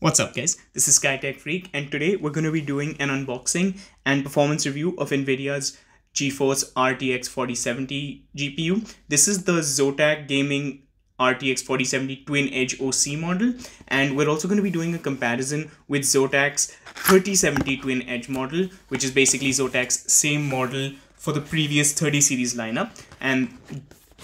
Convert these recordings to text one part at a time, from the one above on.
What's up guys, this is SkyTech Freak and today we're going to be doing an unboxing and performance review of NVIDIA's GeForce RTX 4070 GPU. This is the Zotac Gaming RTX 4070 Twin Edge OC model and we're also going to be doing a comparison with Zotac's 3070 Twin Edge model which is basically Zotac's same model for the previous 30 series lineup and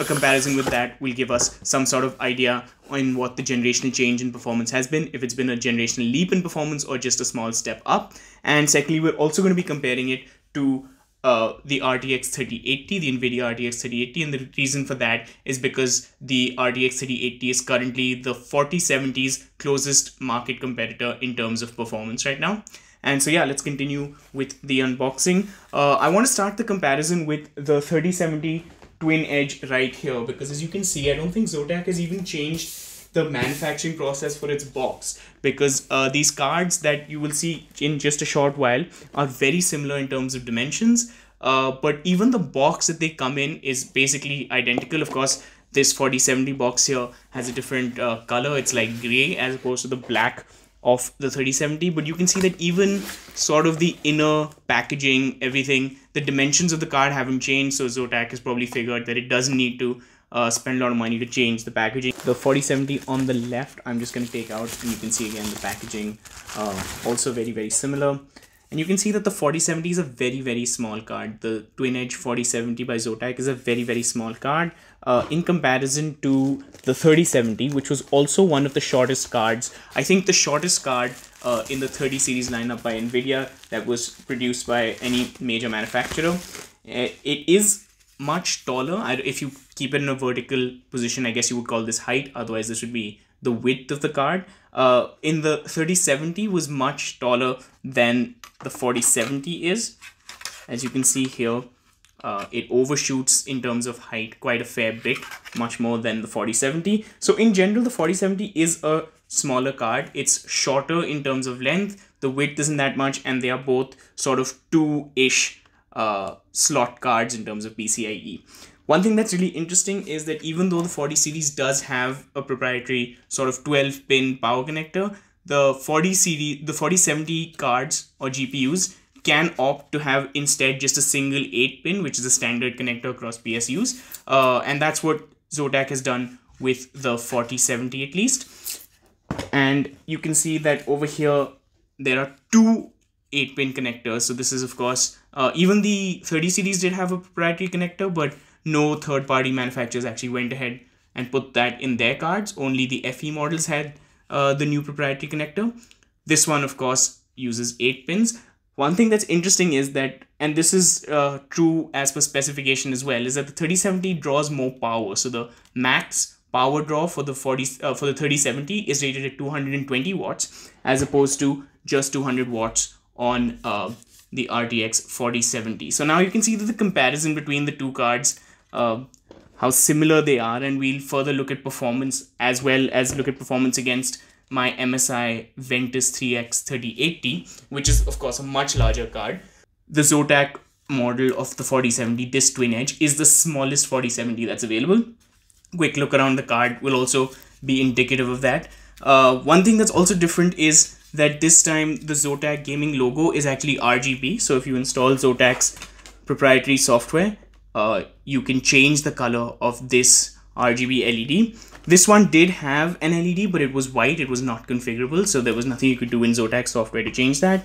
a comparison with that will give us some sort of idea on what the generational change in performance has been, if it's been a generational leap in performance or just a small step up. And secondly, we're also going to be comparing it to uh, the RTX 3080, the NVIDIA RTX 3080, and the reason for that is because the RTX 3080 is currently the 4070's closest market competitor in terms of performance right now. And so yeah, let's continue with the unboxing. Uh, I want to start the comparison with the 3070 twin edge right here because as you can see, I don't think Zotac has even changed the manufacturing process for its box because uh, these cards that you will see in just a short while are very similar in terms of dimensions. Uh, but even the box that they come in is basically identical. Of course, this 4070 box here has a different uh, color. It's like gray as opposed to the black of the 3070 but you can see that even sort of the inner packaging everything the dimensions of the card haven't changed so zotac has probably figured that it doesn't need to uh, spend a lot of money to change the packaging the 4070 on the left i'm just going to take out and you can see again the packaging uh, also very very similar and you can see that the 4070 is a very, very small card. The Twin Edge 4070 by Zotac is a very, very small card uh, in comparison to the 3070, which was also one of the shortest cards. I think the shortest card uh, in the 30 series lineup by NVIDIA that was produced by any major manufacturer. Uh, it is much taller. If you keep it in a vertical position, I guess you would call this height. Otherwise, this would be the width of the card. Uh, in the 3070 was much taller than the 4070 is. As you can see here, uh, it overshoots in terms of height quite a fair bit, much more than the 4070. So in general, the 4070 is a smaller card. It's shorter in terms of length. The width isn't that much, and they are both sort of two-ish uh, slot cards in terms of PCIe. One thing that's really interesting is that even though the 40 series does have a proprietary sort of 12 pin power connector, the 40 series, the 4070 cards or GPUs can opt to have instead just a single 8 pin, which is a standard connector across PSUs. Uh, and that's what Zotac has done with the 4070 at least. And you can see that over here, there are two 8 pin connectors. So this is of course, uh, even the 30 series did have a proprietary connector, but no third party manufacturers actually went ahead and put that in their cards. Only the FE models had uh, the new proprietary connector. This one, of course, uses 8 pins. One thing that's interesting is that, and this is uh, true as per specification as well, is that the 3070 draws more power. So the max power draw for the 40 uh, for the 3070 is rated at 220 watts as opposed to just 200 watts on uh, the RTX 4070. So now you can see that the comparison between the two cards uh, how similar they are and we'll further look at performance as well as look at performance against my MSI Ventus 3X 3080 which is of course a much larger card. The Zotac model of the 4070 this twin edge is the smallest 4070 that's available. Quick look around the card will also be indicative of that. Uh, one thing that's also different is that this time the Zotac gaming logo is actually RGB. So if you install Zotac's proprietary software, uh, you can change the color of this RGB LED. This one did have an LED, but it was white. It was not configurable, so there was nothing you could do in Zotac software to change that.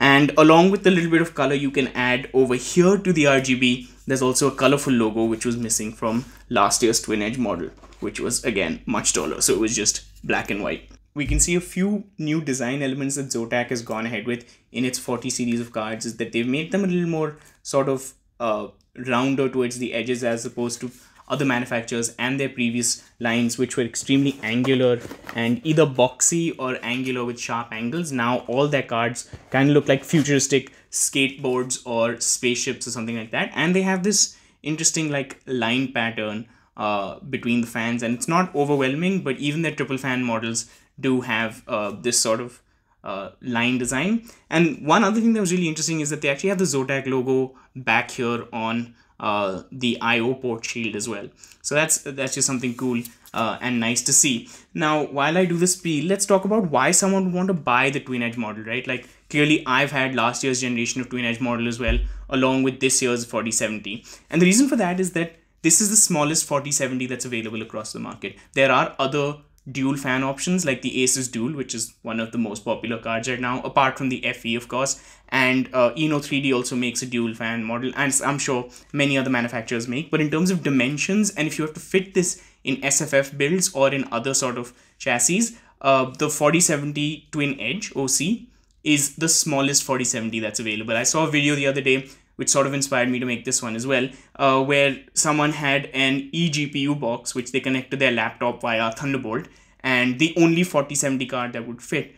And along with the little bit of color you can add over here to the RGB, there's also a colorful logo which was missing from last year's Twin Edge model, which was again much taller. So it was just black and white. We can see a few new design elements that Zotac has gone ahead with in its 40 series of cards is that they've made them a little more sort of uh, rounder towards the edges as opposed to other manufacturers and their previous lines which were extremely angular and either boxy or angular with sharp angles. Now all their cards kind of look like futuristic skateboards or spaceships or something like that. And they have this interesting like line pattern uh, between the fans. And it's not overwhelming but even their triple fan models do have uh, this sort of uh, line design. And one other thing that was really interesting is that they actually have the Zotac logo back here on uh, the I/O port shield as well. So that's that's just something cool uh, and nice to see. Now, while I do this spiel, let's talk about why someone would want to buy the twin edge model, right? Like clearly, I've had last year's generation of twin edge model as well, along with this year's 4070, and the reason for that is that this is the smallest 4070 that's available across the market. There are other dual fan options like the Asus Dual, which is one of the most popular cards right now, apart from the FE, of course. And uh, Inno3D also makes a dual fan model, and I'm sure many other manufacturers make. But in terms of dimensions, and if you have to fit this in SFF builds or in other sort of chassis, uh, the 4070 Twin Edge OC is the smallest 4070 that's available. I saw a video the other day which sort of inspired me to make this one as well, uh, where someone had an eGPU box which they connect to their laptop via Thunderbolt, and the only 4070 card that would fit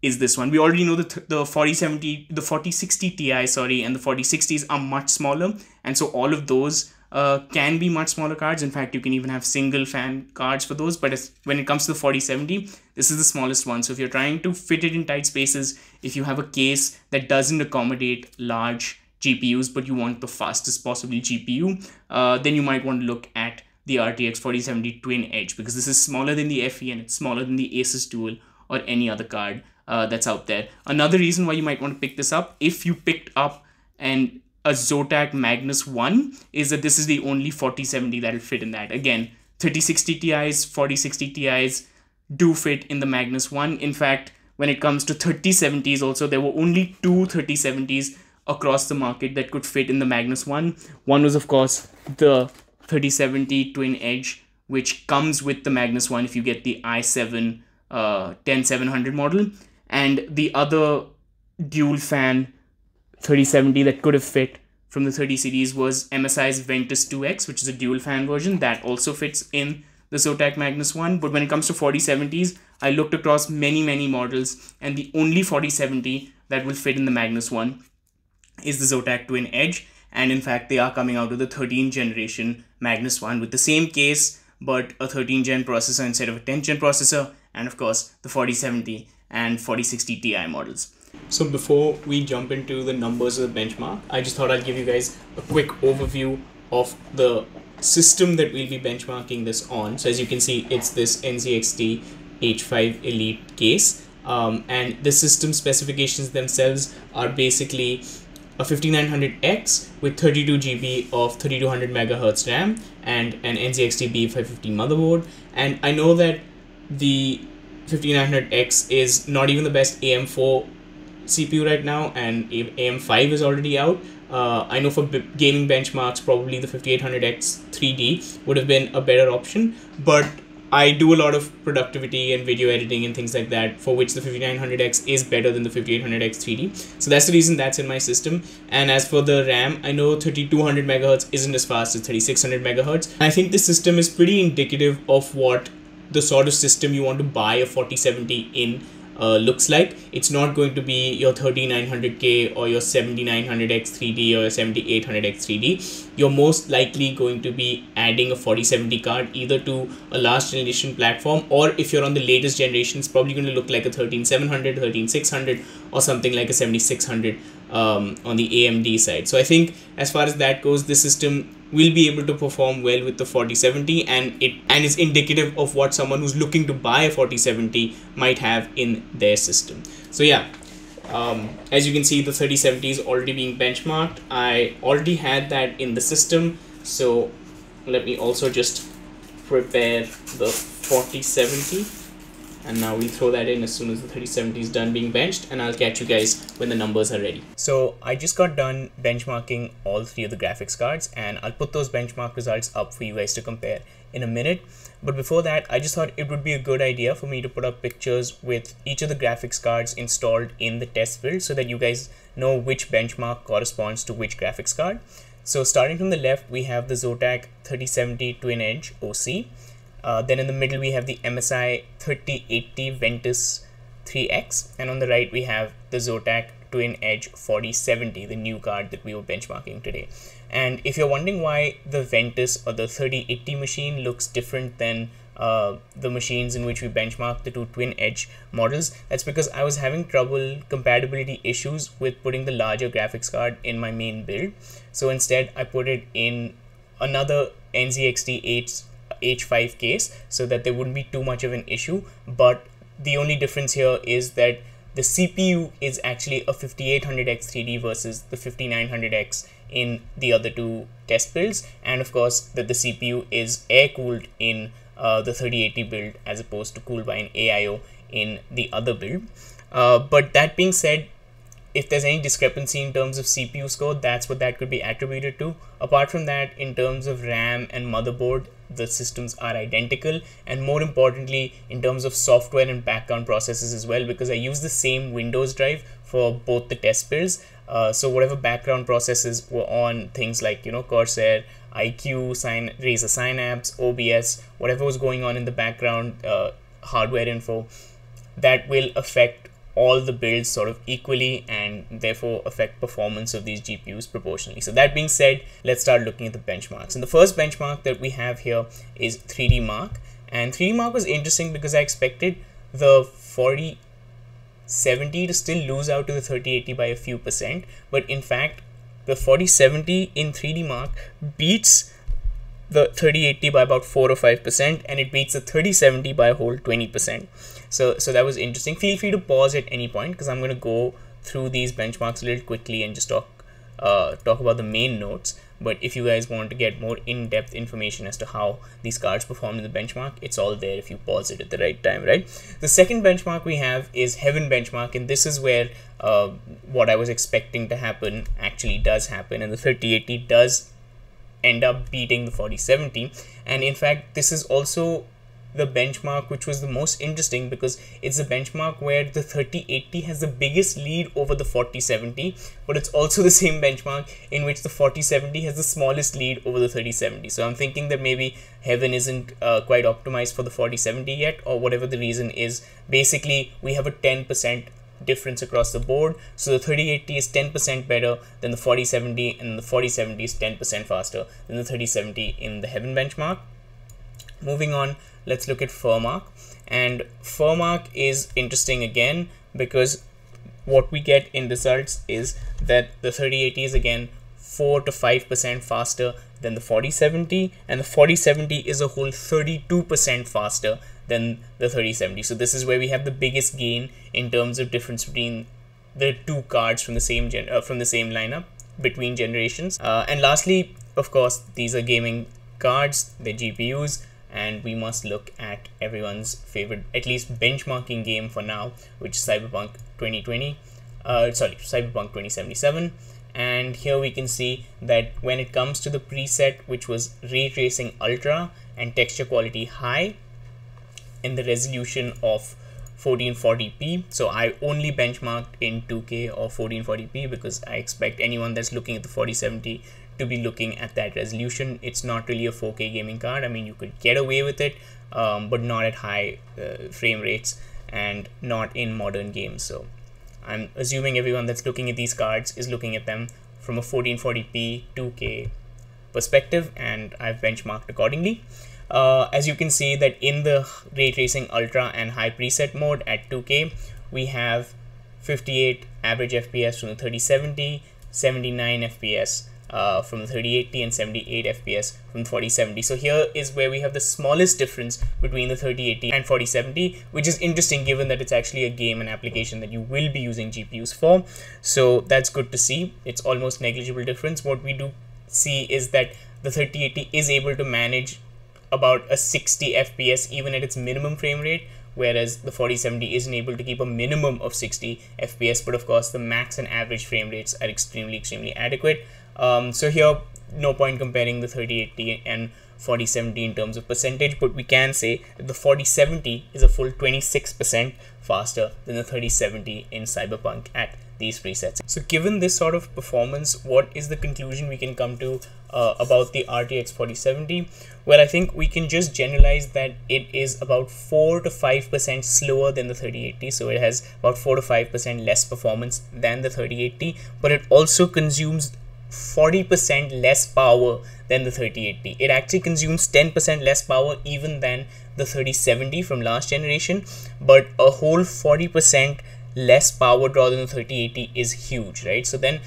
is this one. We already know that the 4070, the 4060 Ti, sorry, and the 4060s are much smaller, and so all of those uh, can be much smaller cards. In fact, you can even have single fan cards for those. But when it comes to the 4070, this is the smallest one. So if you're trying to fit it in tight spaces, if you have a case that doesn't accommodate large GPUs, but you want the fastest possible GPU, uh, then you might want to look at the RTX 4070 Twin Edge because this is smaller than the FE and it's smaller than the Asus Dual or any other card uh, that's out there. Another reason why you might want to pick this up, if you picked up an a Zotac Magnus 1, is that this is the only 4070 that'll fit in that. Again, 3060 Ti's, 4060 Ti's do fit in the Magnus 1. In fact, when it comes to 3070s also, there were only two 3070s across the market that could fit in the Magnus one. One was, of course, the 3070 Twin Edge, which comes with the Magnus one if you get the i7 uh, 10700 model, and the other dual fan 3070 that could have fit from the 30 series was MSI's Ventus 2X, which is a dual fan version that also fits in the Zotac Magnus one. But when it comes to 4070s, I looked across many, many models, and the only 4070 that will fit in the Magnus one is the Zotac Twin Edge. And in fact, they are coming out with the 13th generation Magnus One with the same case, but a 13 gen processor instead of a 10 gen processor, and of course, the 4070 and 4060 Ti models. So before we jump into the numbers of the benchmark, I just thought I'd give you guys a quick overview of the system that we'll be benchmarking this on. So as you can see, it's this NZXT H5 Elite case. Um, and the system specifications themselves are basically a 5900X with 32 GB of 3200 MHz RAM and an NZXT B550 motherboard. And I know that the 5900X is not even the best AM4 CPU right now, and AM5 is already out. Uh, I know for gaming benchmarks, probably the 5800X 3D would have been a better option, but I do a lot of productivity and video editing and things like that, for which the 5900X is better than the 5800X 3D. So that's the reason that's in my system. And as for the RAM, I know 3200 megahertz isn't as fast as 3600 megahertz. I think the system is pretty indicative of what the sort of system you want to buy a 4070 in uh, looks like. It's not going to be your 3900K or your 7900X 3D or your 7800X 3D. You're most likely going to be adding a 4070 card either to a last generation platform or if you're on the latest generation, it's probably going to look like a 13700, 13600 or something like a 7600 um, on the AMD side. So I think as far as that goes, the system will be able to perform well with the 4070 and it and is indicative of what someone who's looking to buy a 4070 might have in their system. So yeah, um, as you can see the 3070 is already being benchmarked. I already had that in the system. So let me also just prepare the 4070 and now we'll throw that in as soon as the 3070 is done being benched and I'll catch you guys when the numbers are ready. So I just got done benchmarking all three of the graphics cards and I'll put those benchmark results up for you guys to compare in a minute. But before that, I just thought it would be a good idea for me to put up pictures with each of the graphics cards installed in the test build so that you guys know which benchmark corresponds to which graphics card. So starting from the left, we have the Zotac 3070 Twin Edge OC. Uh, then in the middle we have the MSI 3080 Ventus 3X and on the right we have the Zotac Twin Edge 4070, the new card that we were benchmarking today. And if you're wondering why the Ventus or the 3080 machine looks different than uh, the machines in which we benchmarked the two twin edge models. That's because I was having trouble compatibility issues with putting the larger graphics card in my main build. So instead, I put it in another NZXT H H5 case so that there wouldn't be too much of an issue. But the only difference here is that the CPU is actually a 5800X 3D versus the 5900X in the other two test builds, and of course that the CPU is air cooled in uh, the 3080 build as opposed to cooled by an AIO in the other build. Uh, but that being said, if there's any discrepancy in terms of CPU score, that's what that could be attributed to. Apart from that, in terms of RAM and motherboard, the systems are identical and more importantly in terms of software and background processes as well because I use the same Windows drive for both the test builds uh, so whatever background processes were on things like you know Corsair iCUE, Syn- Razer Synapse, OBS, whatever was going on in the background, uh, hardware info, that will affect all the builds sort of equally and therefore affect performance of these GPUs proportionally. So that being said, let's start looking at the benchmarks. And the first benchmark that we have here is 3D Mark. And 3D Mark was interesting because I expected the 4070 to still lose out to the 3080 by a few percent. But in fact, the 4070 in 3D Mark beats the 3080 by about 4 or 5% and it beats the 3070 by a whole 20%. So, so that was interesting. Feel free to pause at any point because I'm going to go through these benchmarks a little quickly and just talk uh, talk about the main notes. But if you guys want to get more in-depth information as to how these cards perform in the benchmark, it's all there if you pause it at the right time, right? The second benchmark we have is Heaven benchmark, and this is where uh, what I was expecting to happen actually does happen, and the 3080 does end up beating the 4070. And in fact, this is also the benchmark which was the most interesting because it's a benchmark where the 3080 has the biggest lead over the 4070 but it's also the same benchmark in which the 4070 has the smallest lead over the 3070 so i'm thinking that maybe heaven isn't uh, quite optimized for the 4070 yet or whatever the reason is. Basically we have a 10% difference across the board. So the 3080 is 10% better than the 4070 and the 4070 is 10% faster than the 3070 in the heaven benchmark moving on let's look at Furmark. And Furmark is interesting again because what we get in results is that the 3080 is again 4 to 5% faster than the 4070 and the 4070 is a whole 32% faster than the 3070 so this is where we have the biggest gain in terms of difference between the two cards from the same gen uh, from the same lineup between generations uh, and lastly of course these are gaming cards they're gpus and we must look at everyone's favorite at least benchmarking game for now which is cyberpunk 2020 uh, sorry cyberpunk 2077 and here we can see that when it comes to the preset which was ray tracing ultra and texture quality high in the resolution of 1440p so i only benchmarked in 2k or 1440p because i expect anyone that's looking at the 4070 to be looking at that resolution. It's not really a 4K gaming card. I mean, you could get away with it, um, but not at high uh, frame rates and not in modern games. So I'm assuming everyone that's looking at these cards is looking at them from a 1440p 2K perspective, and I've benchmarked accordingly. Uh, as you can see that in the ray tracing ultra and high preset mode at 2K, we have 58 average FPS from the 3070, 79 FPS uh, from the 3080 and 78 fps from 4070 so here is where we have the smallest difference between the 3080 and 4070 which is interesting given that it's actually a game and application that you will be using gpus for. So that's good to see. It's almost negligible difference. What we do see is that the 3080 is able to manage about a 60 fps even at its minimum frame rate whereas the 4070 isn't able to keep a minimum of 60 fps but of course the max and average frame rates are extremely extremely adequate um, so here, no point comparing the 3080 and 4070 in terms of percentage, but we can say that the 4070 is a full 26% faster than the 3070 in Cyberpunk at these presets. So given this sort of performance, what is the conclusion we can come to uh, about the RTX 4070? Well, I think we can just generalize that it is about 4 to 5% slower than the 3080. So it has about 4 to 5% less performance than the 3080, but it also consumes 40% less power than the 3080. It actually consumes 10% less power even than the 3070 from last generation, but a whole 40% less power draw than the 3080 is huge, right? So then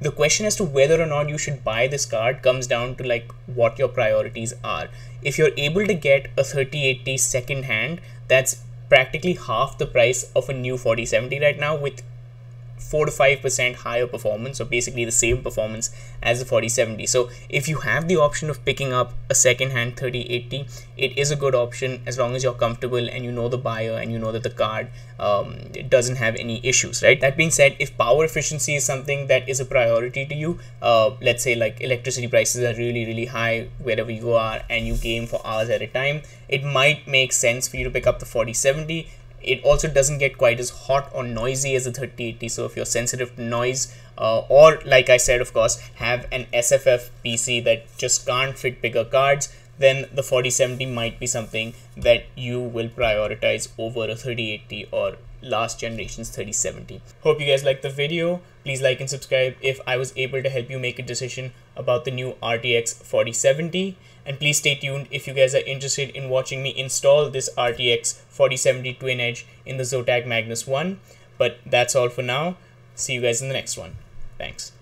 the question as to whether or not you should buy this card comes down to like what your priorities are. If you're able to get a 3080 second hand, that's practically half the price of a new 4070 right now with 4 to 5% higher performance or basically the same performance as the 4070 so if you have the option of picking up a second hand 3080 it is a good option as long as you're comfortable and you know the buyer and you know that the card um, doesn't have any issues right? That being said if power efficiency is something that is a priority to you uh, let's say like electricity prices are really really high wherever you are and you game for hours at a time it might make sense for you to pick up the 4070 it also doesn't get quite as hot or noisy as a 3080 so if you're sensitive to noise uh, or like I said of course have an SFF PC that just can't fit bigger cards then the 4070 might be something that you will prioritize over a 3080 or last generation's 3070. Hope you guys liked the video. Please like and subscribe if I was able to help you make a decision about the new RTX 4070 and please stay tuned if you guys are interested in watching me install this RTX 4070 Twin Edge in the Zotac Magnus 1. But that's all for now. See you guys in the next one. Thanks.